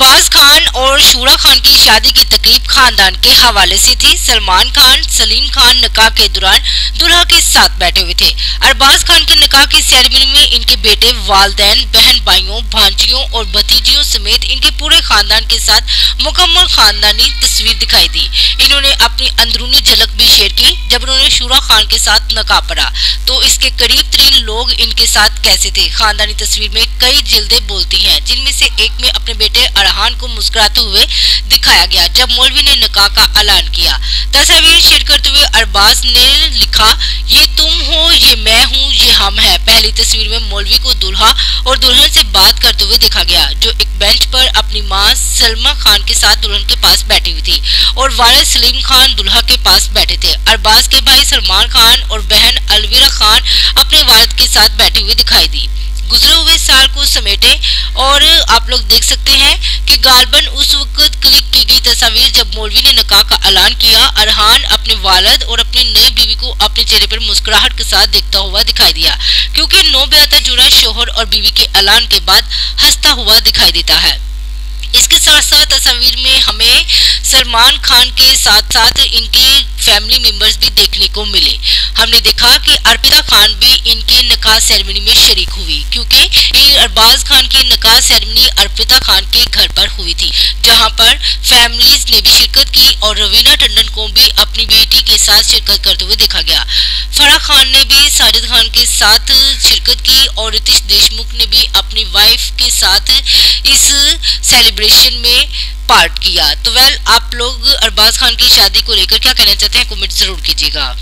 अरबाज खान और शूरा खान की शादी की तकलीफ़ खानदान के हवाले से थी। सलमान खान, सलीम खान निकाह के दौरान दुल्हा के साथ बैठे हुए थे। अरबाज खान के निकाह की सेरेमनी में इनके बेटे, वालदेन बहन भाइयों भांजियों और भतीजियों समेत इनके पूरे खानदान के साथ मुकम्मल खानदानी तस्वीर दिखाई दी। इन्होंने अपनी अंदरूनी झलक भी शेयर की, जब उन्होंने शूरा खान के साथ नकाब पड़ा। तो इसके करीब तरीन लोग इनके साथ कैसे थे? खानदानी तस्वीर में कई जिल्दे मुस्कुराते हुए दिखाया गया, जब मौलवी ने निकाह का ऐलान किया। तस्वीर शेयर करते हुए अरबाज ने लिखा, ये तुम हो, ये मैं हूँ, ये हम है। पहली तस्वीर में मौलवी को दुल्हा और दुल्हन से बात करते हुए देखा गया, जो एक बेंच पर अपनी माँ सलमा खान के साथ दुल्हन के पास बैठी हुई थी और वाले सलीम खान दुल्हा के पास बैठे थे। अरबाज के भाई सलमान खान और बहन अलवीरा खान अपने वालद के साथ बैठी हुई दिखाई दी। गुजरे हुए साल को समेटे और आप लोग देख सकते की तस्वीर जब मौलवी ने निकाह का ऐलान किया, अरहान अपने वालद और अपनी नई बीवी को अपने चेहरे पर मुस्कुराहट के साथ देखता हुआ दिखाई दिया, क्योंकि नो ब्याता जुड़ा शोहर और बीवी के ऐलान के बाद हंसता हुआ दिखाई देता है। इसके साथ साथ तस्वीर में हमें सलमान खान के साथ साथ इनके फैमिली मेंबर्स भी देखने को मिले। हमने देखा कि अर्पिता खान भी इनके निकाह सेरेमनी में शरीक हुई, क्योंकि अरबाज खान की निकाह सेरेमनी अर्पिता खान के घर पर हुई थी, जहाँ पर फैमिलीज़ ने भी शिरकत की और रवीना टंडन को भी अपनी बेटी के साथ शिरकत करते हुए देखा गया। फराह खान ने भी, साजिद खान के साथ शिरकत की और रितिश देशमुख ने भी अपनी वाइफ के साथ इस सेलिब्रेशन में पार्ट किया। तो वेल आप लोग अरबाज खान की शादी को लेकर क्या कहना चाहते हैं? कमेंट ज़रूर कीजिएगा।